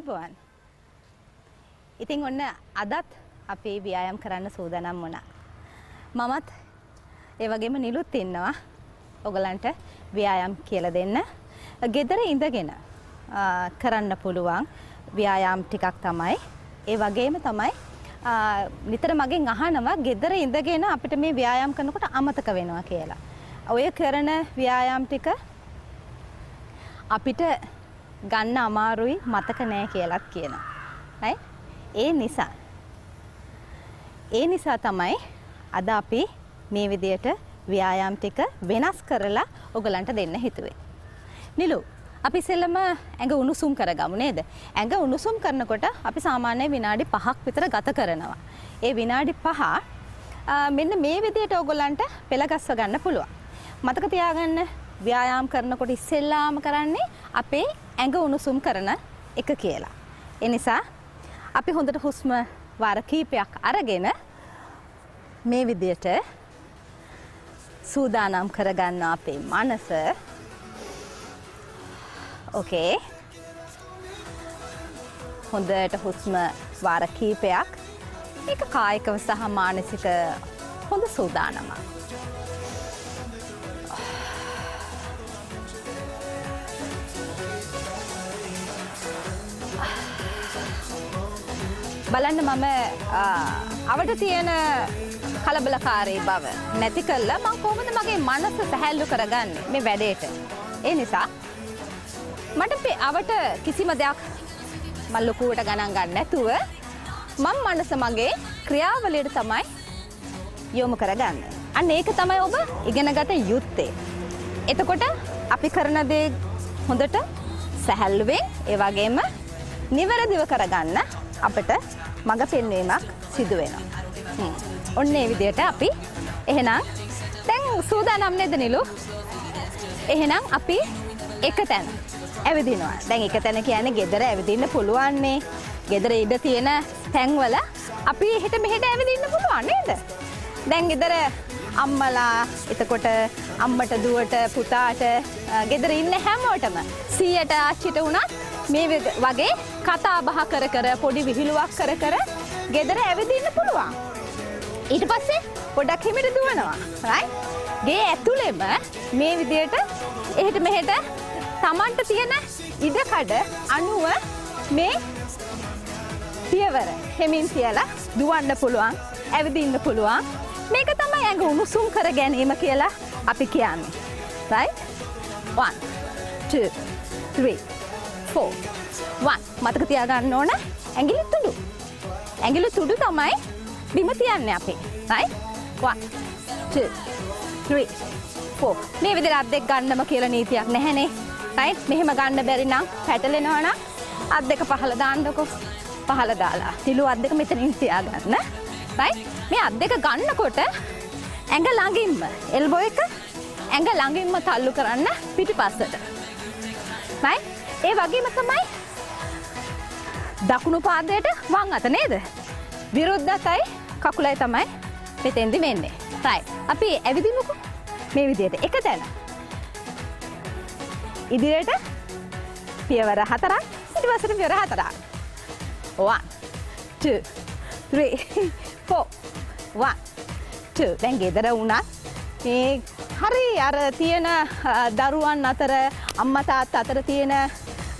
ආයිබෝවන්. ඉතින් ඔන්න අදත් අපි ව්‍යායම් කරන්න සූදානම් වුණා. මමත් ඒ වගේම නිලුත් ඉන්නවා. ඔයගලන්ට ව්‍යායම් කියලා දෙන්න. ගෙදර ඉඳගෙන කරන්න පුළුවන් ව්‍යායාම් ටිකක් තමයි. ඒ වගේම තමයි නිතර මගෙන් අහනවා ගෙදර ඉඳගෙන අපිට මේ ව්‍යායාම් කරනකොට අමතක වෙනවා කියලා. ඔය කරන ව්‍යායාම් ටික අපිට ගන්න අමාරුයි මතක නෑ කියලත් කියනවා. හයි? ඒ නිසා ඒ නිසා තමයි අද අපි මේ විදියට ව්‍යායාම් ටික වෙනස් කරලා ඔයගලන්ට දෙන්න හිතුවේ. නිලු අපි ඉස්සෙල්ලම ඇඟ උණුසුම් කරගමු නේද? ඇඟ උණුසුම් කරනකොට අපි සාමාන්‍ය විනාඩි 5ක් විතර ගත කරනවා. ඒ විනාඩි 5 මෙන්න මේ විදියට ඔයගලන්ට පෙළ ගස්ව ගන්න පුළුවන්. මතක තියාගන්න ව්‍යායාම් කරනකොට ඉස්සෙල්ලාම කරන්නේ අපේ ඇඟ උණුසුම් කරන එක කියලා. ඒ නිසා අපි හොඳට හුස්ම වාර කීපයක් අරගෙන මේ විදියට සූදානම් කරගන්න අපේ මනස. ඕකේ හොඳට හුස්ම වාර කීපයක්. ඒක කායිකව සහ මානසික හොඳ සූදානමක්. බලන්න මම අවට තියෙන කලබලකාරී බව නැති කල්ලා මං කොහොමද මගේ මනස සැහැල්ලු කරගන්නේ මේ වැඩේට. ඒ නිසා මට අවට කිසිම දෙයක් මල්ලොකුවට ගණන් ගන්න නැතුව මං මනස මගේ ක්‍රියාවලයට තමයි යොමු කරගන්න. අන්න ඒක තමයි ඔබ ඉගෙනගත යුත්තේ. එතකොට අපි කරන දේ හොඳට සැහැල්ලුවෙන් ඒ වගේම නිවැරදිව කරගන්න අපට මඟ පෙන්වීමක් සිදු වෙනවා. ඔන්න ඒ විදියට අපි එහෙනම් දැන් සූදානම් නේද නිලු? එහෙනම් අපි එක තැන ඇවිදිනවා. දැන් එක තැන කියන්නේ ගෙදර ඇවිදින්න පුළුවන්නේ. ගෙදර ඉඩ තියෙන තැන්වල අපි එහෙට මෙහෙට ඇවිදින්න පුළුවන් නේද? දැන් ගෙදර අම්මලා එතකොට අම්මට දුවට පුතාට ගෙදර ඉන්න හැමෝටම 100ට ආච්චිට වුණත් මේ වගේ කතා බහ කර කර පොඩි විහිළුවක් කර කර ගෙදර ඇවිදින්න පුළුවන්. ඊට පස්සේ පොඩක් හිමිට දුවනවා. රයි? ගේ ඇතුළෙම මේ විදියට එහෙට මෙහෙට Tamanට තියෙන ඉඩකඩ අනුව මේ පියවර හෙමින් තියලා දුවන්න පුළුවන්, ඇවිදින්න පුළුවන්. මේක තමයි ඇඟ උණුසුම් කර ගැනීම කියලා අපි කියන්නේ. right? 1 2 3 4 1 මතක තියාගන්න ඕන ඇඟිලි තුඩු. ඇඟිලි තුඩු තමයි බිම තියන්නේ අපි. right? 1 2 3 4 මේ විදිහට අත් දෙක ගන්නම කියලා නීතියක් නැහැනේ. right? මෙහෙම ගන්න බැරි නම් පැටලෙනවා නම් අත් දෙක පහළ දාන්නකො. පහළ දාලා. තිලු අත් දෙක මෙතනින් තියාගන්න. right? මේ අත් දෙක ගන්නකොට ඇඟ ළඟින්ම එල්බෝ එක ඇඟ ළඟින්ම තල්ලු කරන්න පිටිපස්සට. right? ඒ වගේම තමයි දකුණු පාදයට වං අත නේද? විරුද්ධතයි කකුලයි තමයි මෙතෙන්දි වෙන්නේ. right. අපි ඇවිදිමුකෝ. මේ විදිහට එක තැන. ඉදිරියට පියවර හතරක් පිටිපස්සට පියවර හතරක්. 1 2 3 4 1 2 දැන් ගෙදර වුණත් මේ හරි අර තියෙන දරුවන් අතර අම්මා තාත්තා අතර තියෙන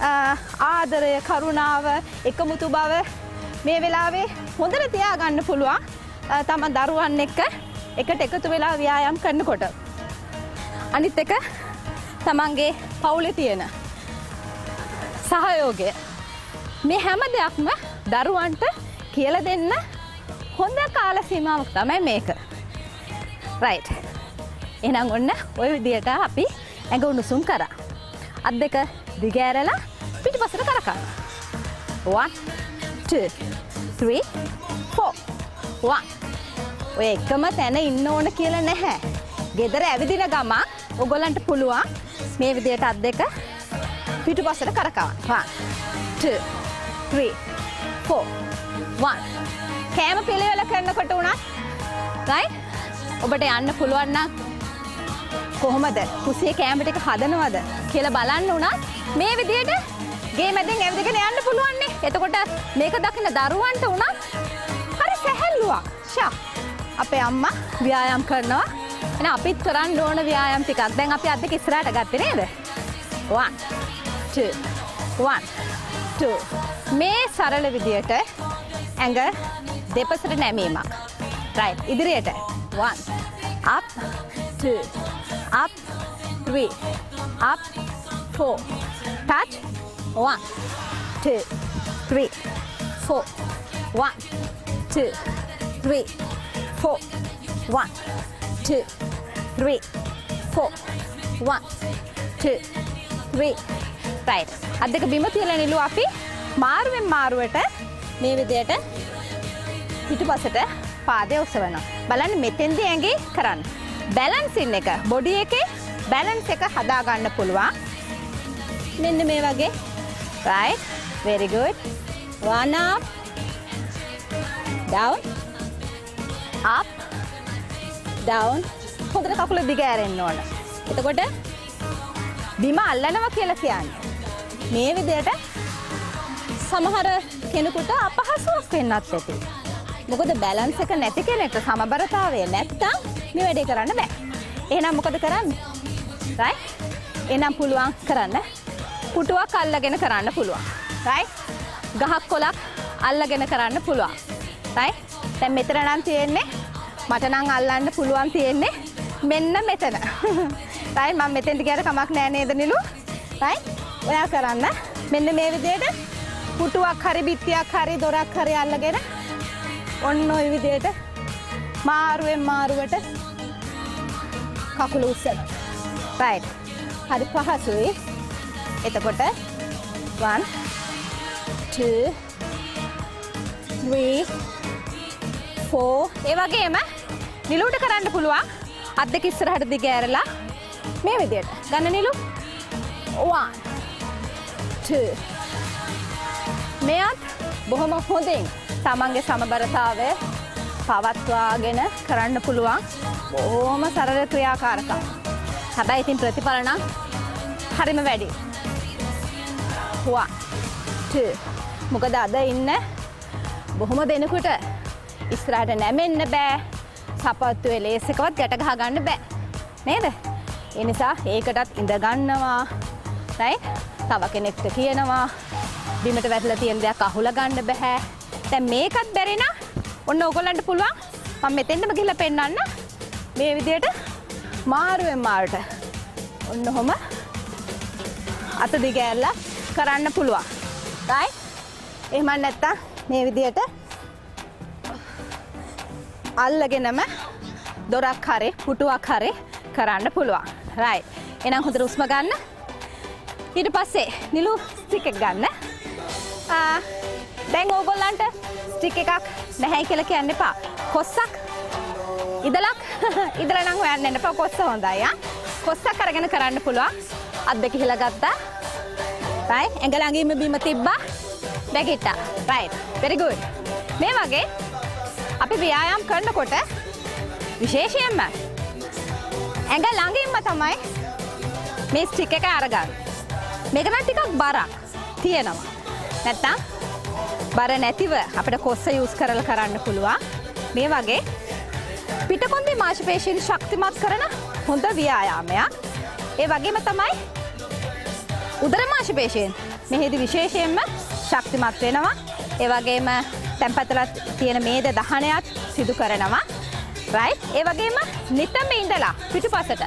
ආදරය කරුණාව එකමුතු බව මේ වෙලාවේ හොඳට තියාගන්න පුළුවන් තම දරුවන් එක්ක එකට එකතු වෙලා ව්‍යායම් කරනකොට. අනිත් එක තමන්ගේ පවුලේ තියෙන සහයෝගය. මේ හැම දෙයක්ම දරුවන්ට කියල දෙන්න හොඳ කාල සීමාවක් තමයි මේක. රයිට්. එනම් ඔන්න ඔය විදියට අපි ඇඟ උණුසුම් කරා. අත් දෙක දිගෑරලා පිටි පසට කරකන්න. 1 2 3 4 1 ඔය එකම තැන ඉන්න ඕන කියලා නැහැ. ගෙදර ඇවිදින ගමන් ඔගොල්ලන්ට පුළුවන් මේ විදියට අත් දෙක පිටුපසට කරකවන්න. 1 2 3 4 1 කෑම පිළිවෙල කරනකොට උනත් right ඔබට යන්න පුළුවන් නම් කොහොමද කුසියේ කෑම ටික හදනවද කියලා බලන්න උනත් මේ විදියට ගේ මැදින් ඇවිදගෙන යන්න පුළුවන් නේ එතකොට මේක දකින දරුවන්ට වුණා හරි සැහැල්ලුවක්. ෂා! අපේ අම්මා ව්‍යායම් කරනවා. එන අපිත් කරන්න ඕන ව්‍යායම් ටිකක්. දැන් අපි අද්දක ඉස්සරහට ගත්තේ නේද? 1 2 1 2 මේ සරල විදියට ඇඟ දෙපසට නැමීමක්. Right. ඉදිරියට. 1 up 2 up 3 up 4 touch 1 2 3 4 1 2 3 4 1 2 3 4 1 2 3 right අත් දෙක බිම තියලා නිලු අපි මාරුවෙන් මාරුවට මේ විදියට පිටුපසට පාදය ඔසවනවා. බලන්න මෙතෙන්දී ඇඟේ කරන්න. බැලන්සින් එක බොඩි එකේ බැලන්ස් එක හදාගන්න පුළුවන්. මෙන්න මේ වගේ. Right very good. one up down up down හොඳට කකුල දිග ඇරෙන්න ඕන. එතකොට බිම අල්ලනවා කියලා කියන්නේ. මේ විදියට සමහර කෙනෙකුට අපහසුවක් වෙන්නත් ඇති. මොකද බැලන්ස් එක නැති කෙනෙක්ට සමබරතාවය නැත්තම් මේ වැඩේ කරන්න බෑ. එහෙනම් මොකද කරන්නේ? right? එහෙනම් පුළුවන් කරන්න පුටුවක් අල්ලගෙන කරන්න පුළුවන්. right? ගහක් කොලක් අල්ලගෙන කරන්න පුළුවන්. right? දැන් මෙතන නම් තියෙන්නේ මට නම් අල්ලන්න පුළුවන් තියෙන්නේ මෙන්න මෙතන. right? මම මෙතෙන්ට ගියට කමක් නෑ නේද නිලු? right? ඔයා කරන්න මෙන්න මේ විදිහට පුටුවක් හරි බිත්තියක් හරි දොරක් හරි අල්ලගෙන ඔන්න ඔය විදිහට මාරුවෙන් මාරුවට කකුල උස්සන. right. හරි පහසුයි. එතකොට 1 2 3 4 ඒ වගේම නිලුට කරන්න පුළුවන් අත් දෙක ඉස්සරහට දිග ඇරලා මේ විදිහට. ගන්න නිලු. 1 2 මෙයත් බොහොම හොඳින් තමන්ගේ සමබරතාවය පවත්වාගෙන කරන්න පුළුවන් බොහෝම සරල ක්‍රියාකාරකම්. හැබැයි ඉතින් ප්‍රතිඵල නම් හරිම වැඩි. හුවා මොකද අද ඉන්න බොහොම දෙනකුට ඉස්රාට නැමෙන්න බෑ. සපත්තුවේ ලේසකවත් ගැටගහ ගන්න බෑ. නේද? එනිසා ඒකටත් ඉඳගන්නවා රයි තව කෙනෙක්ට කියනවා. බිමට වැටල තියෙන දෙයක් අහුල ගන්න බැහැ තැන් මේකත් බැරිෙන ඔන්න ඔගොල්ලන්ට පුළුවන් මම මෙතෙන්ටම ගිහිල්ලා පෙන්වන්න මේ විදියට මාරුවෙන් මාරුට. ඔන්න හොම අත දිගෑරලා කරන්න පුළුවන්. right? එහෙම නැත්තම් මේ විදියට අල්ලගෙනම දොරක් හරි පුටුවක් හරි කරන්න පුළුවන්. right. එහෙනම් හොඳට උස්ම ගන්න. ඊට පස්සේ නිලු ස්ටික් එක ගන්න. ආ දැන් ඕගොල්ලන්ට ස්ටික් එකක් නැහැ කියලා කියන්න එපා. කොස්සක් ඉදලක් ඉදල නම් හොයන්න එන්න එපා කොස්ස හොඳයි ආ. කොස්සක් අරගෙන කරන්න පුළුවන්. අත් දෙක හිලා ගත්තා. Right ඇඟ ළඟින්ම බිම තිබ්බා. නැගිට්ටා. right very good. මේ වගේ අපි ව්‍යායාම් කරනකොට විශේෂයෙන්ම ඇඟ ළඟින්ම තමයි මේ ස්ටික් එක අරගන්න. මේක නම් ටිකක් බරක් තියෙනවා. නැත්තම් බර නැතිව අපිට කොස්ස යූස් කරලා කරන්න පුළුවන්. මේ වගේ පිටකොන්දේ මාංශපේශීන් ශක්තිමත් කරන හොඳ ව්‍යායාමයක්. ඒ වගේම තමයි උදර මාංශපේශීන් මෙහිදී විශේෂයෙන්ම ශක්තිමත් වෙනවා. ඒ වගේම තැන්පතල තියෙන මේද දහනයත් සිදු කරනවා. රයි ඒ වගේම නිතම ඉඳලා පිටුපසට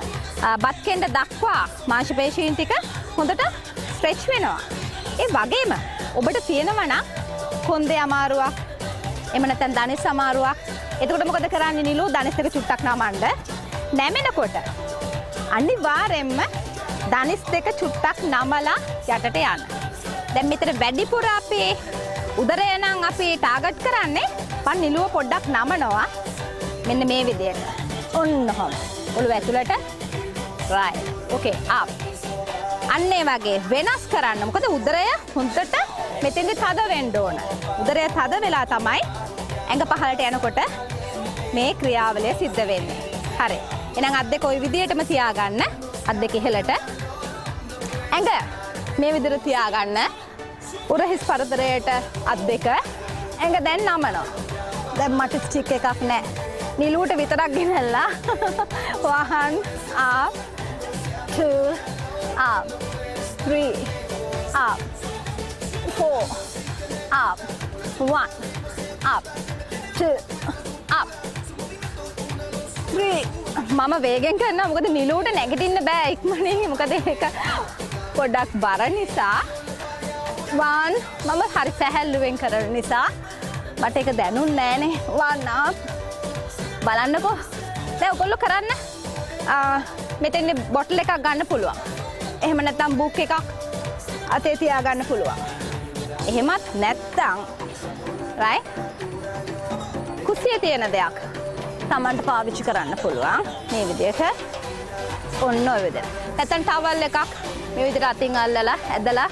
බත්කෙන්ඩ දක්වා මාංශපේශීන් ටික හොඳට ස්ට්‍රෙච් වෙනවා. ඒ වගේම ඔබට තියෙනවනම් කොන්දේ අමාරුවක් එම නැත්නම් ධනිස් අමාරුවක් එතකොට මොකද කරන්නේ නිලු ධනිස් එක චුට්ටක් නමන්න නැමෙනකොට අනිවාර්යෙන්ම ධනිස් දෙක චුට්ටක් නමලා යටට යන්න. දැන් මෙතන වැඩිපුර අපේ උදරය නම් අපි ටාගට් කරන්නේ පන් නිලුව පොඩ්ඩක් නමනවා මෙන්න මේ විදියට. ඔන්න ඔහොම. ඔළුව ඇතුළට right. okay up. අන්න ඒ වගේ වෙනස් කරන්න. මොකද උදරය හොඳට මෙතෙන්දි තද වෙන්න ඕන. උදරය තද වෙලා තමයි ඇඟ පහළට යනකොට මේ ක්‍රියාවලිය සිද්ධ වෙන්නේ. හරි. එහෙනම් අත් දෙක ওই විදියටම තියාගන්න. අත් දෙක ඉහළට. ඇඟ මේ විදිහට තියාගන්න. උරහිස් පරතරයට අත් දෙක. ඇඟ දැන් නමනවා. දැන් මට ස්ටික් එකක් නෑ. නිලුවට විතරක් ගෙනල්ලා. one up. Two up. Three up. Four up. One up. Two up. Three. මම වේගෙන් කරන්න මොකද නිලුවට නැගටින්න බෑ ඉක්මනින්. මොකද ඒක පොඩ්ඩක් බර නිසා වාන් මම හරි සැහැල්ලුවෙන් කරන නිසා මට එක දැනුන් නෑනේ. වන්නා බලන්නකෝ. දැ ඔකොල්ලො කරන්න. මෙතෙන්නේ බොට්ල එකක් ගන්න පුළුවන්. එහෙම නැතම් බුක් එකක් අතේ තියා ගන්න පුළුවන්. එහෙමත් නැත්තං රයි කුස්සිය තියෙන දෙයක් තමන්ට පාවිච්චි කරන්න පුළුවන්. මේ විදියට ඔන්න ඔය විදිහට. නැත්නම් ටවල් එකක් මේ විදිහට අතින් අල්ලලා ඇදලා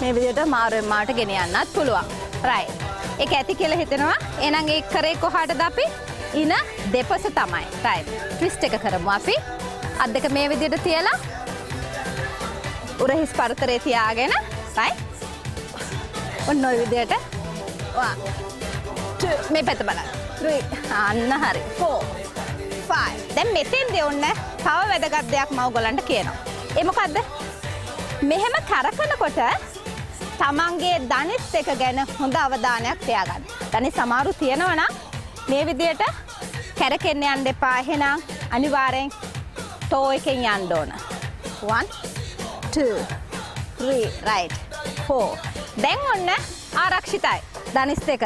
මේ විදිහට මාරුවෙන් මාට ගෙන යන්නත් පුළුවන්. රයිට්. ඒක ඇති කියලා හිතෙනවා. එහෙනම් ඒක කරේ කොහාටද අපි? ඉන දෙපස තමයි. රයිට්. ට්විස්ට් එක කරමු අපි. අත් දෙක මේ විදිහට තියලා උරහිස් පරතරේ තියාගෙන රයිට්. ඔන්න ඔය විදිහට. වා. මේ පැත්ත බලන්න. 3 අන්න හරි 4 5 දැන් මෙතෙන්දී ඔන්න තව වැදගත් දෙයක් මම ඔයගලන්ට කියනවා. ඒ මොකද්ද? මෙහෙම කරකනකොට තමන්ගේ දනිස් එක ගැන හොඳ අවධානයක් තියාගන්න. දනිස් සමහරු තියෙනවා නම් මේ විදියට කැරකෙන්න යන්න එපා. එහෙනම් අනිවාර්යෙන් ටෝ එකෙන් යන්න ඕන. 1 2 3 right 4 දැන් ඔන්න ආරක්ෂිතයි. දනිස් දෙක.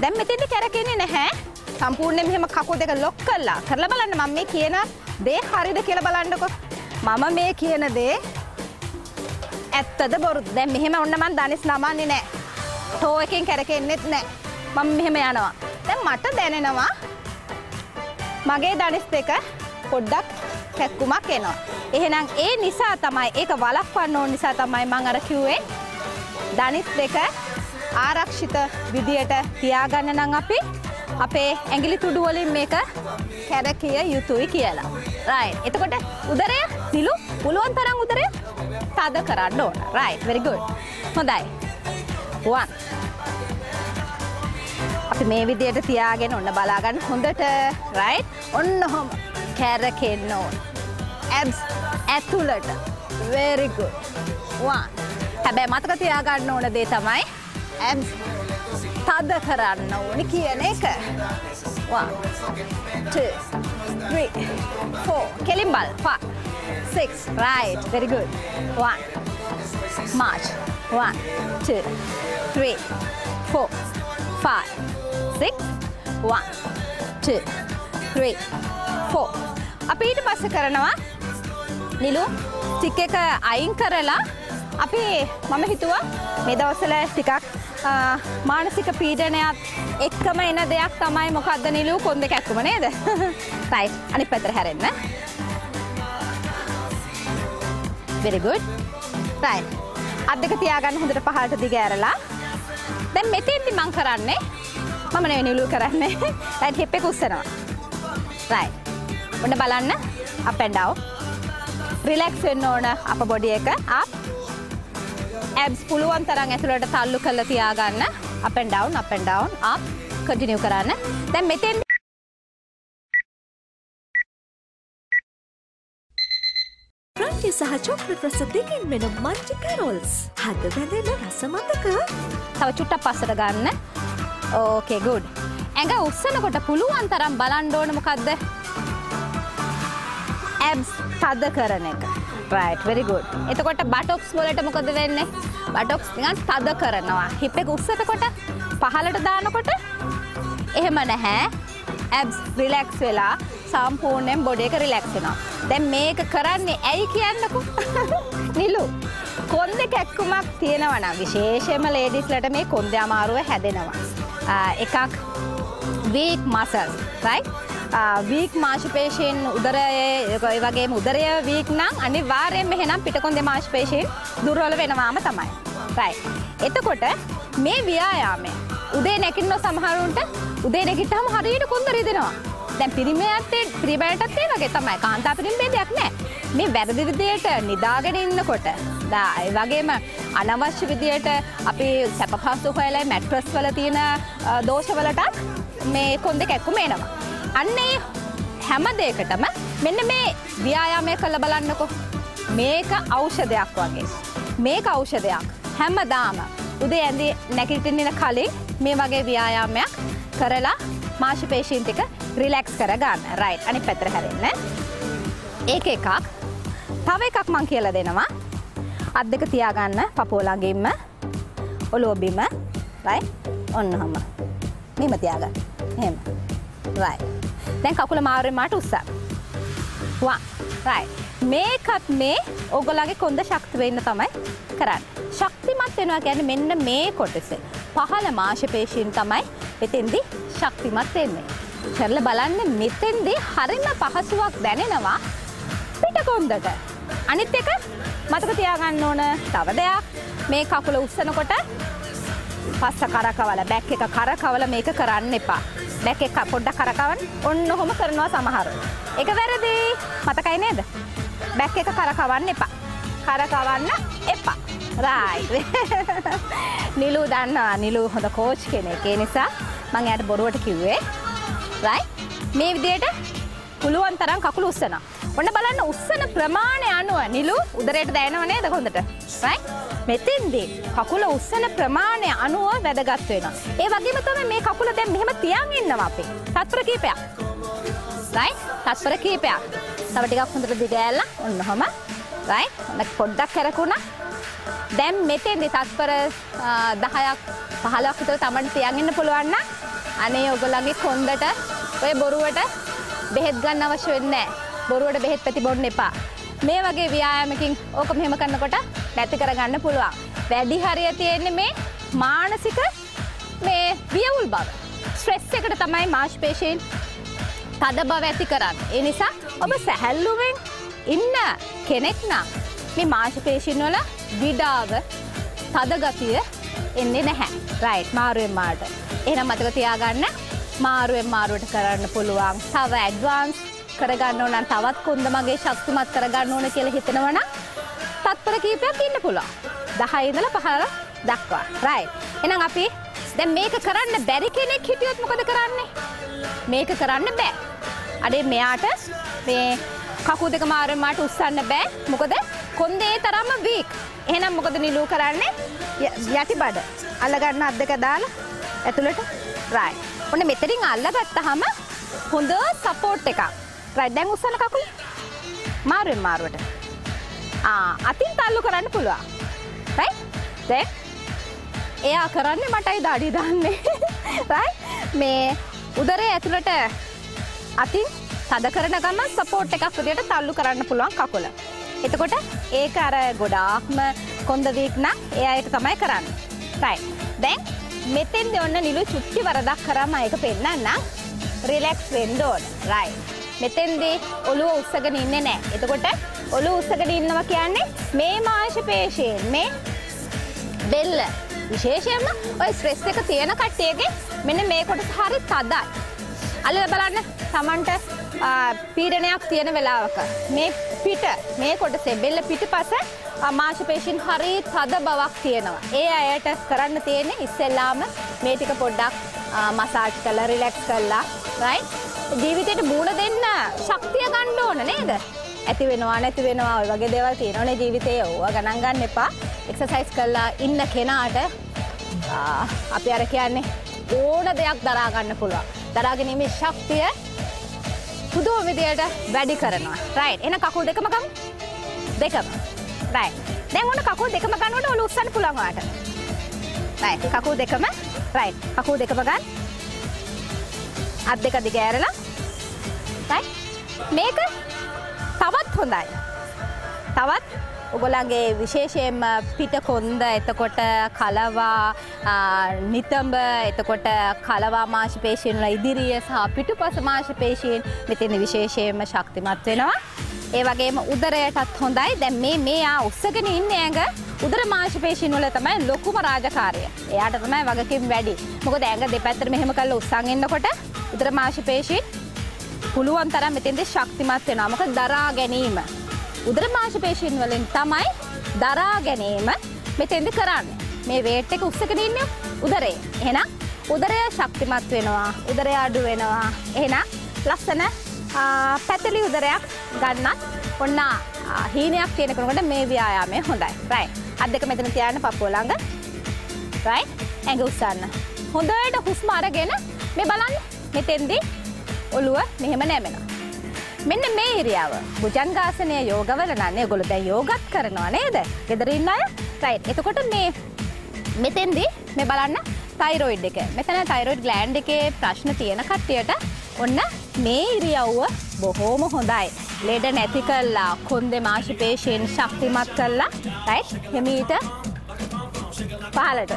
දැන් මෙතෙන්ද කැරකෙන්නේ නැහැ. සම්පූර්ණයෙන් මෙහෙම කකුල් දෙක ලොක් කරලා කරලා බලන්න මම මේ කියන දේ හරිද කියලා බලන්නකො. මම මේ කියන දේ ඇත්තද බොරුද? දැන් මෙහෙම ඔන්න මං දනිස් නමන්නේ නැහැ. ටෝ එකෙන් කැරකෙන්නෙත් නැහැ. මම මෙහෙම යනවා. දැන් මට දැනෙනවා මගේ දනිස් දෙක පොඩ්ඩක් කැක්කුමක් එනවා. එහෙනම් ඒ නිසා තමයි ඒක වළක්වන්න ඕන නිසා තමයි මං අර කිව්වේ දනිස් දෙක ආරක්ෂිත විදියට තියාගන්න නම් අපි අපේ ඇඟිලි තුඩු වලින් මේක කැරකිය යුතුයි කියලා. රයිට්. එතකොට උදරය නිලු පුළුවන් තරම් උදරය තද කරන්න ඕන. රයිට්. very good. හොඳයි. 1 අපි මේ විදියට තියාගෙන ඔන්න බලාගන්න හොඳට රයිට්. ඔන්න ඔහොම කැරකෙන්න ඕන. abs ඇතුළට. very good. 1 හැබැයි මතක තියාගන්න ඕන දේ තමයි abs තද කරන්න ඕනි කියන එක. 1 2 3 4 කෙලින් බල් 5 6 right. Very good. 1 march. 1 2 3 4 5 6 1 2 3 4 අපි ඊට පස්සේ කරනවා නිලු ටික එක අයින් කරලා අපි මම හිතුවා මේ දවස්වල ටිකක් මානසික පීඩනයක් එක්කම එන දෙයක් තමයි මොකක්ද නිලු කොන් දෙක ඇක්කුම නේද? රයිට් අනිත් පැත්තට හැරෙන්න. Very good. right. අත් දෙක තියාගන්න හොඳට පහළට දිග ඇරලා. දැන් මෙතෙන්දි මං කරන්නේ මම නෙවෙයි නිලු කරන්නේ. right hip එක උස්සනවා. right. ඔන්න බලන්න up and down. රිලැක්ස් වෙන්න ඕන අප බොඩි එක up. abs පුළුවන් තරම් ඇතුළට තල්ලු කරලා තියාගන්න. up and down up and down up. continue කරන්න. දැන් මෙතෙන් සහ චොක්ලට රස දෙකින් වෙන මංචි කැරෝල්ස් හද බැඳෙන රස මතක තව චුට්ටක් පස්සට ගන්න. Okay good. ඇඟ උස්සනකොට පුළුවන් තරම් බලන්න ඕන මොකද්ද? abs තද කරන එක. right very good. එතකොට බටොක්ස් වලට මොකද වෙන්නේ? බටොක්ස් නිකන් තද කරනවා. hip එක උස්සනකොට පහළට දානකොට එහෙම නැහැ. abs relax වෙලා සම්පූර්ණයෙන් බොඩි එක රිලැක්ස් වෙනවා. දැන් මේක කරන්නේ ඇයි කියන්නකෝ? නිලු. කොන්දේ කැක්කුමක් තියෙනවා නම් විශේෂයෙන්ම ලේඩිස්ලට මේ කොන්දේ අමාරුව හැදෙනවා. ආ, එකක් weak muscles, right? වීක් මාශපේෂයෙන් උදරයේ ඔය වගේ උදරය වීක් නම් අනිවාර්යෙන් මෙහෙනම් පිටකොන්දේ මාශපේෂයෙන් දුර්වල වෙනවාම තමයි. right. එතකොට මේ ව්‍යායාමය උදේ නැගිටින සමහරුන්ට උදේ නැගිට්ටාම හරියට කොන්ද රිදෙනවා. දැන් පිරිමයත්තේ පිරිබයටත් ඒ වගේ තමයි. කාන්තා පිරිම්බේදයක් නෑ. මේ වැරදි විදියට නිදාගෙන ඉන්නකොට. දා ඒ වගේම අනවශ්‍ය විදියට අපි සැපපහසු හොයලා මැට්‍රස් වල තියෙන අ, දෝෂවලටත් මේ කොන්ද කැක්කුම එනවා. අන්නේ හැම දෙයකටම මෙන්න මේ ව්‍යායාමය කළ බලන්නකො. මේක ඖෂධයක් වගේ. මේක ඖෂධයක්. හැමදාම උදේ ඇඳි නැකිටින්න කලින් මේ වගේ ව්‍යායාමයක් කරලා මාශපේෂීන් ටික රිලෙක්ස් කරගන්න. රයි් අනි පැතර හැරෙන්න. ඒක එකක්. තව එකක් මං කියල දෙනවා. අත් දෙක තියාගන්න. පපෝලාගේම ඔලෝබිම රයි ඔන්න හම මෙම තියාගන්න. හෙම රයි දැන් කකුල මාරෙන්මට උත්සා වා රයි මේකත් මේ ඔගොලගේ කොන්ද ශක්ති වෙන්න තමයි කරන්න. ශක්තිමත් වෙනවා ගැන මෙන්න මේ කොටස. පහළ මාශපේශීන් තමයි එතෙන්දි ශක්තිමත් වෙන්නේ. කරල බලන්න මෙතෙන්දි හරිම පහසුවක් දැනෙනවා පිටකොන්දට අනිත් එක මතක තියාගන්න ඕන තව දෙයක්. මේ කකුල උත්සනකොට පස්ස කරකවල බැක් එක කරකවල මේක කරන්න එපා. බැක් එක පොඩ්ඩ කරකවන් ඔන්න හොම කරනවා සමහර. එක වැරදි. මතකයි නේද? බැක් එක කරකවන්න එපා. කරකවන්න එපා. රයි නිලු දන්නවා. නිලු හොඳ කෝච් කෙනෙක්. ඒ නිසා මං යට බොරුවට කිව්වේ රයි මේ විදියට පුළුවන් තරම් කකුළු උස්සන ඔන්න බලන්න උස්සන ප්‍රමාණය අනුව නිලු උදරයට දැනවනේ ද හොඳට? රයි මෙතෙන්දී කකුල උස්සන ප්‍රමාණය අනුව වැදගත් වෙන ඒ වගේම තමයි මේ කකුල දැන් මෙහෙම තියන් ඉන්නවා අපි. තත්පර කීපයක්. රයි තත්පර කීපයක්. තව ටිකක් හොඳට දිගෑල්ල ඔන්න හොම රයි හොඳ පොඩ්ඩක් කැරකුණා. දැම් මෙතෙන්දි තත්පර දහයක් පහලක් විතර තමට තියන්ගන්න පුළුවන්න අනේ ඔගොලගේ කොන්දට ඔය බොරුවට බෙහෙත් ගන්න අවශ්‍ය වෙන්න බොරුවට බෙහෙත් පැති බොන්න එපා. මේ වගේ ව්‍යායාමකින් ඕක මෙහෙම කරන්නකොට නැති කරගන්න පුළුවන්. වැඩි හරිය තියෙන්නේ මේ මානසික මේ වියවුල් බව. ස්ට්‍රෙස් එකට තමයි මාශ්පේශයෙන් තද බව ඇති කරන්න. ඒ නිසා ඔබ සැහැල්ලුවෙන් ඉන්න කෙනෙක් නම් මේ මාශපේශීන් වල විඩාව තදගතිය එන්නේ නැහැ. රයිට් මාරුවෙන් මාට එහෙනම් මතක තියාගන්න මාරුවෙන් මාරුවට කරන්න පුළුවන්. තව ඇඩ්වාන්ස් කරගන්න ඕන නම් තවත් කොන්ද මගේ ශක්තිමත් කරගන්න ඕන කියලා හිතනවනම් තත්පර කීපයක් ඉන්න පුළුවන්. 10 ඉඳලා 15 දක්වා. රයිට් එහෙනම් අපි දැන් මේක කරන්න බැරි කෙනෙක් හිටියොත් මොකද කරන්නේ? මේක කරන්න බෑ. අඩේ මෙයාට මේ කකු දෙක මාරෙන් මාට උස්සන්න බෑ. මොකද කොන්දේ තරම්ම වීක් එහෙනම් මොකද නිලූ කරන්නේ? යටි බඩ. අල්ලගන්න අත් දෙක දාලා ඇතුළට රයි. ඔන්න මෙතරින් අල්ලගත්තහම හොඳ සපෝට් එකක්. රයි දැන් උස්සන කකුල? මාරුවෙන් මාරුවට. අතින් තල්ලු කරන්න පුළුවන්. රයි දැන් එයා කරන්නේ මටයි දඩි දන්නේ. රයි මේ උදරේ ඇතුළට අතින් තද කරන ගම සපෝට් එකක් විදියට තල්ලු කරන්න පුළුවන් කකුල. එතකොට ඒක අර ගොඩාක්ම කොන්දදීක් නම් ඒ අයට තමයි කරන්න. රයි. දැන් මෙතෙන්ද ඔන්න නිලු චුට්ටි වරදක් කරම එක පෙන්න්න රිලෙක්ස් වෙන්ඩෝඩ් රයි. මෙතෙන්දී ඔළුව උත්සගෙන ඉන්න නෑ. එතකොට ඔලු උත්සගෙන ඉන්නවා කියන්නේ මේ මාංශ පේශයෙන් මේ බෙල්ල විශේෂයෙන්ම ඔය ස්ට්‍රෙස් එක තියෙන කට්ටියගේ මෙන්න මේ කොටස හරි තදයි. අල්ල බලන්න තමන්ට පීඩනයක් තියෙන වෙලාවක මේ පිට මේ කොටසේ බෙල්ල පිටි පස මාශපේෂන් හරි තද බවක් තියෙනවා. ඒ අයට කරන්න තියෙන්නේ ඉස්සෙල්ලාම මේ ටික පොඩ්ඩක් මසාජ් කළ රිලෙක්ස් කල්ලා රයි ජීවිතයට බූණ දෙන්න ශක්තිය ගණ්ඩ ඕන නේද? ඇති වෙනවා නැති වෙනවා ඔය වගේ දේවල් තියෙනවනේ ජීවිතයේ ඕවා ගණන් ගන්න එපා. එක්සර්සයිස් කළා ඉන්න කෙනාට අපි අර කියන්නේ ඕන දෙයක් දරා ගන්න පුළුවන්. දරාගැනීමේ ශක්තිය පුදුම විදියට වැඩි කරනවා. රයිට්. එන කකුල් දෙකම ගමු. දෙකම. රයිට්. දැන් ඔන්න කකුල් දෙකම ගන්නකොට ඔලුව උස්සන්න පුළුවන් ඔයාට. රයිට්. කකුල් දෙකම රයිට්. කකුල් දෙකම ගන්න. අත් දෙක දිග ඇරලා. රයිට්. මේක තවත් හොඳයි. තවත් ඔගොලන්ගේ විශේෂයෙන්ම පිට කොන්ද එතකොට කලවා නිතම්බ එතකොට කලවා මාශපේෂයෙන්ල ඉදිරිය සහ පිටු පස මාශපේෂයෙන් මෙතින විශේෂයෙන්ම ශක්තිමත් වෙනවා. ඒ වගේම උදරයටත් හොඳයි දැන් මේ මේයා උත්සගෙන ඉන්න ඇඟ උදර මාශපේෂන් වල තමයි ලොකුම රාජකාරය. එයාට තමයි වගකින් වැඩි. මොකද ඇඟ දෙපැත්තට මෙහෙම කරලා උස්සන් ඉන්නකොට උදර මාශපේෂී පුළුවන් තරම් මෙතෙන්ද ශක්තිමත් වෙනවා මොක දරා ගැනීම. උදර මාශපේශීන් වලින් තමයි දරා ගැනීම මෙතෙන්ද කරන්න. මේ වේට් එක උස්සගෙන ඉන්නේ උදරේ. එහෙනම් උදරය ශක්තිමත් වෙනවා. උදරය අඩු වෙනවා. එහෙනම් ලස්සන ආ, පැතලි උදරයක් ගන්නත් ඔන්න ආ, හීනයක් තියෙන කෙනෙකුට මේ ව්‍යායාමය හොඳයි. රයිට්. අත් දෙක මෙතන තියාගෙන පපුව ළඟ. රයිට්. ඇඟ උස්සන්න. හොඳට හුස්ම අරගෙන මේ බලන්න. මෙතෙන්දී ඔළුව මෙහෙම නැමෙනවා. මෙන්න මේ ඉරියාව භුජංගාසනය යෝගවල නම් ඒගොල්ලෝ දැන් යෝගත් කරනවා නේද? ගෙදර ඉන්න අය. රයිට්. එතකොට මේ මෙතෙන්දී මේ බලන්න තයිරොයිඩ් එක. මෙතන තයිරොයිඩ් ග්ලෑන්ඩ් එකේ ප්‍රශ්න තියෙන කට්ටියට ඔන්න මේ ඉරියව්ව බොහෝම හොඳයි. ලෙඩ නැති කල්ලා කොන්දෙ මාශපේශයෙන් ශක්තිමත් කල්ලා රයිට් හෙමීට පහලට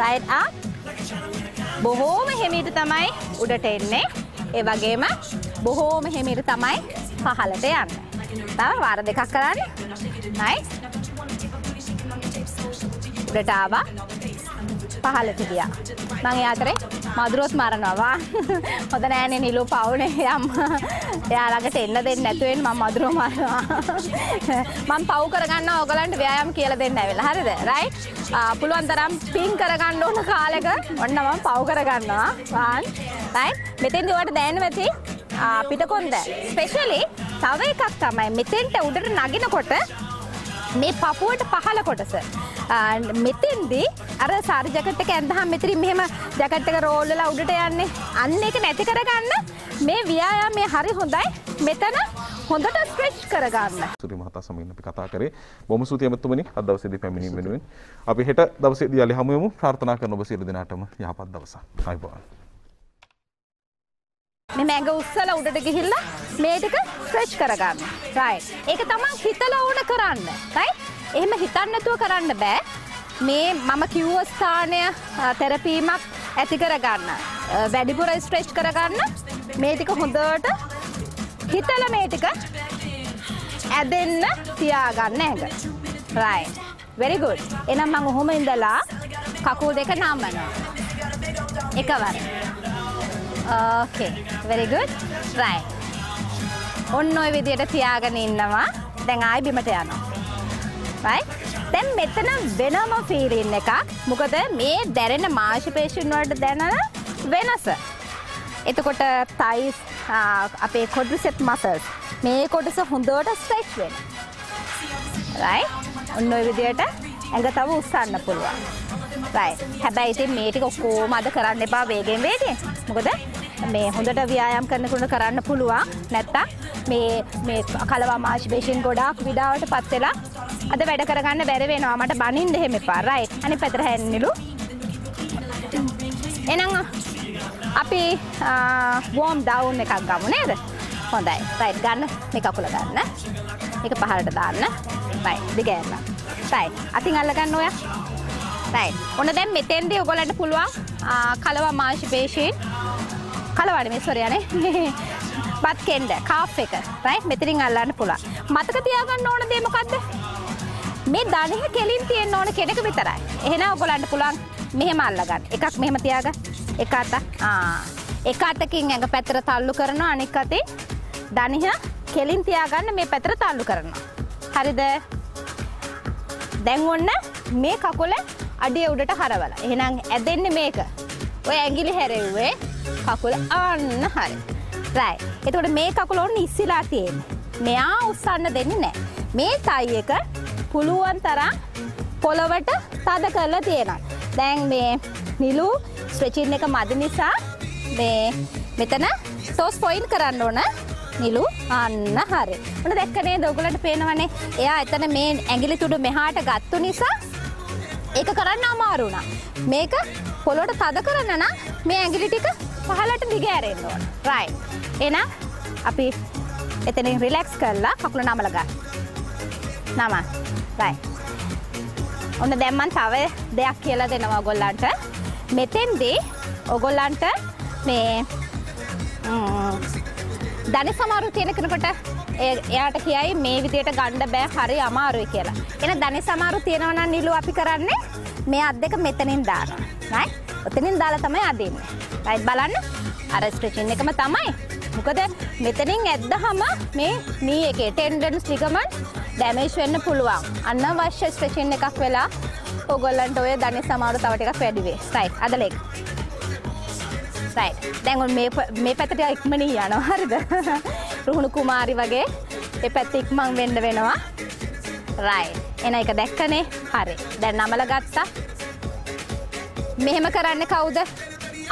රයිට් ආ බොහෝම හෙමිට තමයි උඩට එන්නේ ඒ වගේම බොහෝම හෙමිට තමයි පහලට යන්න. තව වාර දෙකක් කරන්න. නයි උඩට ආවා. පහලට ගියා. මං ඒ අතරේ මදුරුවොත් මරනවා. හොඳ නෑනේ නිලු පවුනේ. යම් එයාලඟට එන්න දෙන්න නැතුවෙන් මම මදුරුව මරනවා. මම පව් කරගන්න ඕගලන්ට ව්‍යායාම කියලා දෙන්න ඇවිල්ලා. හරිද? රයිට් පුළුවන් තරම් පින් කරගන්න ඕන කාලෙක ඔන්න මම පව් කරගන්නවා. වාන් රයිට් මෙතෙන්දි ඔයාලට දැනෙන්න ඇති ආ, පිටකොන්ද ස්පෙෂලි තව එකක් තමයි මෙතෙන්ට උඩට නගිනකොට මේ පපුුවට පහල කොටස ආ, මෙතෙන්දී අර සාරි ජකට් එක ඇඳහම් මෙතරින් මෙහෙම ජකට් එක රෝල්ලලා උඩට යන්නේ අන්න එක නැති කරගන්න මේ ව්‍යායාමය හරි හොඳයි මෙතන හොඳට ස්ට්‍රෙච් කරගන්න සුරි මහතා සමගින් අපි කතා කරේ බොහොම ස්තුතියි අමතුමනි අද දවසේදී පැමිණීම වෙනුවෙන් අපි හෙට දවසේදී යලි හමු වෙමු ප්‍රාර්ථනා කරන ඔබ සියලු දෙනාටම යහපත් දවසක් ආයුබෝවන් මේ මැඟ උස්සලා උඩට ගිහිල්ලා මේ ටික ස්ට්‍රෙච් කරගන්න. රයිට්. ඒක තමයි හිතලා ඕන කරන්න. රයිට්. එහෙම හිතන්න නැතුව කරන්න බෑ. මේ මම කිව්ව ස්ථානය තෙරපීමක් ඇති කරගන්න. අ, වැඩිපුර ස්ට්‍රෙච් කරගන්න. මේ ටික හොඳට හිතලා මේ ටික ඇදෙන්න තියාගන්න ඇඟ. රයිට්. very good. එහෙනම් මම ඔහොම ඉඳලා කකුල් දෙක නම්මනවා. එකවර. ඕකේ very good. Right ඔන්න ඔය විදියට තියාගෙන ඉන්නවා. දැන් ආයි බිමට යනවා. Right? දැන් මෙතන වෙනම ෆීලින් එකක්. මොකද මේ දැරෙන මාංශපේශීන් වලට දැනෙන වෙනස. එතකොට තයිස් අපේ කොඩ්රිසෙප් මසල්ස් මේ කොටස හොඳට ස්ට්‍රෙච් වෙනවා. Right? ඔන්න ඔය විදියට ඇඟ තව උස්සන්න පුළුවන්. Right හැබැයි ඉතින් මේ ටික ඔක්කොම අද කරන්න එපා වේගෙන් වේගෙන්. මොකද මේ හොඳට ව්‍යායාම් කරනකොට කරන්න පුළුවන්. නැත්තම් මේ මේ කලවා මාංශපේශීන් ගොඩාක් විඩාවට පත් වෙලා අද වැඩ කරගන්න බැරි වෙනවා. මට බනින්න එහෙම එපා. රයිට් අනිත් පැත්තට හැන්නිලු. එහෙනම් අපි වෝම් ඩවුන් එකක් ගමු නේද? හොඳයි. රයිට් ගන්න. මේ කකුල ගන්න. මේක පහළට දාන්න. රයිට් දිගෑරලා රයිට් අතින් අල්ල ගන්න ඔයා. රයිට් ඔන්න දැන් මෙතෙන්දී ඔයගොල්ලන්ට පුළුවන් ආ, කලවා මාංශපේශීන් කලවඩ මේ සොරයනේ බත් කෙන්ඩ කාෆ් එක රයි මෙතිරින් අල්ලන්න පුළා මතක තියාගන්න ඕන දේ මොකක්ද මේ දනහ කෙලින් තියෙන් ඕන කෙනෙක විතරයි. එහෙන ඔගොලන්ට පුළන් මෙහෙම අල්ලගන්න. එකක් මෙහෙම තියාග. එක අත එක අතකින් ඇඟ පැතර තල්ලු කරනවා අනික් අතේ දනිහ කෙලින් තියාගන්න මේ පැතර තල්ලු කරනවා. හරිද? දැන් ඔන්න මේ කකුල අඩිය උඩට හරවල. එහෙනම් ඇදෙන්න මේක. ඔය ඇගිලි හැරෙව්වේ කකුල අන්න හරි. රයි එතකොට මේ කකුල ඔන්න ඉස්සිලා තියෙන මෙයා උස්සන්න දෙන්නේ නෑ මේ තයි එක පුළුවන් තරම් පොළවට තද කරලා තියෙනවා. දැන් මේ නිලු ස්ට්‍රෙචින් එක මදි නිසා මේ මෙතන සෝස් පොයින් කරන්න ඕන. නිලු අන්න හරි. ඔන්න දැක්කනේ දොගලට පේනවනේ. එයා එතන මේ ඇගිලි තුඩු මෙහාට ගත්තු නිසා ඒක කරන්න අමාරුණා මේක පොලොට තද කරන්න නම් මේ ඇගිලි ටික පහලට දිගෑරෙන්න ඕන. රයි එන අපි එතනින් රිලෙක්ස් කරලා කකුල නමල ගන්න. නම. රයි ඔන්න දැම්මන් තව දෙයක් කියලා දෙනවා ඔගොල්ලන්ට මෙතෙන්දී ඔගොල්ලන්ට මේ දනි සමාරු තියෙන කෙනකොට එය- එයාට කියයි මේ විදියට ගණ්ඩ බෑ හරි අමාරුයි කියලා. එන දනි සමාරු තියෙනවන නිලු අපි කරන්නේ මේ අත් දෙක මෙතනින් දානවා. නයි? ඔතනින් දාලා තමයි අදින්නේ. රයිට් බලන්න. අර ස්ට්‍රෙචින් එකම තමයි. මොකද මෙතනින් ඇද්දහම මේ මේ එක ටෙන්ඩන්ස් ලිගමන් ඩැමේශ් වෙන්න පුළුවන්. අන්න වශ්‍ය ස්ට්‍රචන් එකක් වෙලා ඔගොල්ලන්ට ඔය දනි සමාරු තවට එකක් වැඩිවේ සයි අදලෙක් සයි දැන්ගුන් මේ පැතට ඉක්මනී යනවා. හරිද? රුහුණු කුමාරි වගේ එ පැත්ත ඉක්මං වෙන්ඩ වෙනවා. රයි එන එක දැක්කනේ? හරි. දැන් නමල ගත්තා. මෙහෙම කරන්න කවුද?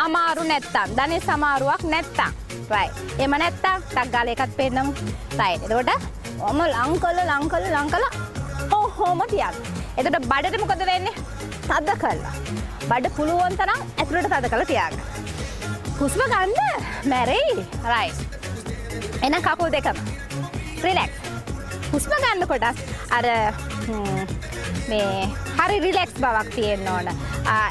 අමාරු නැත්තම්. ධනෙ සමාරුවක් නැත්තම්. රයි එම නැත්තා ටක් ගාල එකත් පෙන්නම්. රයි එතකොට ඔම ලංකල ලංකල ලංකල හෝ හෝම තියක් එතට බඩට මොකද වෙන්නේ? තද කල්ලා බඩ පුළුවන් තරම් ඇතුළට තද කළ තියාග හුස්ම ගන්න. මැරෙයි. රයි එන කකුල් දෙකම. රිලෙක්ස් හුස්ම ගන්න කොටස් අර මේ හරි රිලෙක්ස් බවක් තියෙන්න්න ඕන.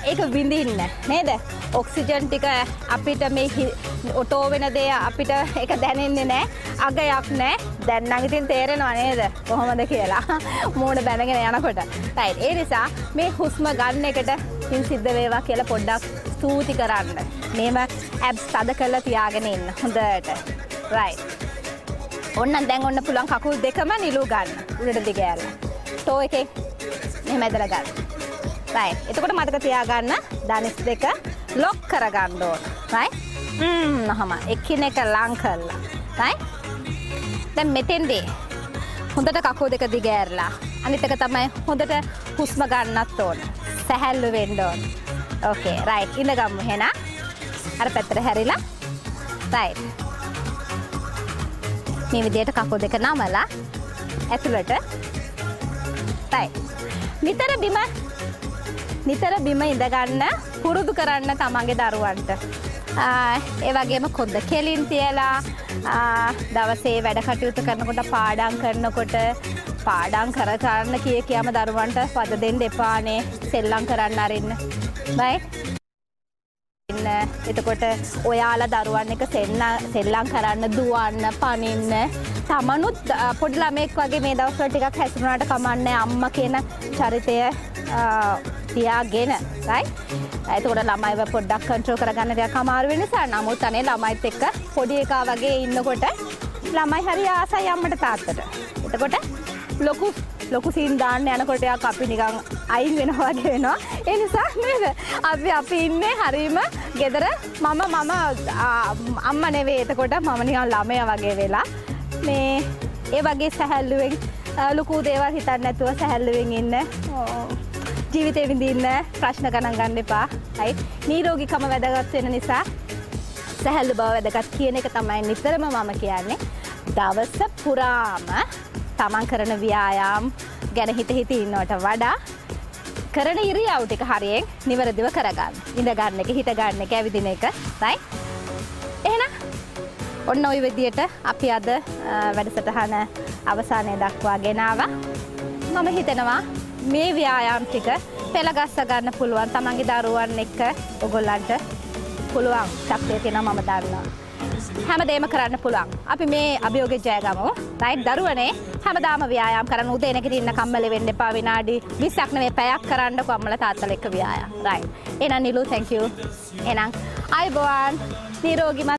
ඒක විඳින්න නේද? ඔක්සිජන් ටික අපිට මේ ඔටෝ වෙන දේ අපිට එක දැනෙන්නේ නෑ අගයක් නෑ දැන්නග ඉතින් තේරෙනවා නේද? කොහොමද කියලා. මූුණ බැනගෙන යනකොට. තයි ඒ නිසා මේ හුස්ම ගන්න එකට පින් සිද්ධ වේවා කියලා පොඩ්ඩක් ස්තුති කරන්න. මේම ඇබ්ස් තද කරලා තියාගෙන ඉන්න. හොඳට. රයි ඔන්න දැන් ඔන්න පුළන් කකුල් දෙකම නිලු ගන්න. උඩට දිගෑල ටෝ එක මෙ මැදල ගන්න. රයි එතකොට මතක තියාගන්න දනිස් දෙක ලොක් කරගන්න ඕන. රයි නහම එක්කින එක ලං කරලා. රයි දැන් මෙතෙන්දේ හොඳට කකෝ දෙක දිගෑරලා අනිතක තමයි හොඳට හුස්ම ගන්නත් ඕන. සැහැල්ලු වෙන්ඩෝන් ඕකේ රයි ඉඳ ගම්මු හෙන. අර පැත්තර හැරිලා. රයි මේ විදියට කකෝ දෙක නමලා ඇතුළට. තයි නිතර බිම නිතර බිම ඉඳගන්න පුරුදු කරන්න තමන්ගේ දරුවන්ට. ඒ වගේම කොන්ද කෙලින් තියලා දවසේ වැඩ කටයුතු කරනකොට පාඩං කරනකොට පාඩං කර කරන්න කිය කියම දරුවන්ට පද දෙන්න එපානේ සෙල්ලං කරන්න අරන්න. බයි? එතකොට ඔයාලා දරුවන් එක සෙල්ලං කරන්න දුවන්න පනින්න. තමනුත් පොඩි ළමෙක් වගේ මේ දවස්වල ටිකක් හැසිරුණාට කමන්න අම්ම කියන චරිතය තියාගෙන රයි ඇතකොට ළමයිව පොඩ්ඩක් කන්ට්‍රෝ කරගන්න දෙයක් අමාරු වෙන නිසා. නමුත් අනේ ළමයිත් එක්ක පොඩි එකා වගේ ඉන්නකොට ළමයි හරි ආසයි අම්මට තාත්තට. එතකොට ලොකු ලොකු සීන් දාන්න යනකොට යා අපි නිකං අයින් වෙනවා වගේ වෙනවා. ඒ නිසා නේද? අපි අපි ඉන්නේ හරීම ගෙදර මම මම අම්ම නෙවේ එතකොට මම නිකන් ළමය වගේ වෙලා මේ ඒ වගේ සැහැල්ලුවෙන් ලොකු දේවල් හිතන්න නැතුව සැහැල්ලුවෙන් ඉන්න ජීවිතය විඳින්න ප්‍රශ්න ගණන් ගන්න එපා. හයි නීරෝගිකම වැදගත් වෙන නිසා සැහැල්ලු බව වැදගත් කියන එක තමයි නිතරම මම කියන්නේ. දවස පුරාම තමන් කරන ව්‍යායාම් ගැන හිත හිත ඉන්නවට වඩා කරන ඉරියව් ටික හරියෙන් නිවැරදිව කරගන්න. ඉඳගන්න එක හිතගන්න එක ඇවිදින එක රයි එහෙනම් ඔන්න ඔයි විදියට අපි අද වැඩසටහන අවසානය දක්වා ගෙනාව මම හිතනවා මේ ව්‍යායාම් ටික පෙළගස්ස ගන්න පුළුවන් තමන්ගේ දරුවන් එක්ක ඔගොල්ලන්ට පුළුවන් ශක්තිය තියෙන මම දන්නවා. හැම දේම කරන්න පුළුවන්. අපි මේ අභියෝග ජයගමු. රයිට් දරුවනේ හැමදාම ව්‍යායාම් කරන්න. උදේ නැගිටින්න කම්මල වෙන්න එපා විනාඩි 20ක් නෙවෙයි පැයක් කරන්න. කොම්මල තාත්තලා එක්ක ව්‍යායාම්. රයිට්. එහෙනම් නිලු thank you. එහෙනම් අයබෝවන්. නිරෝගිමත්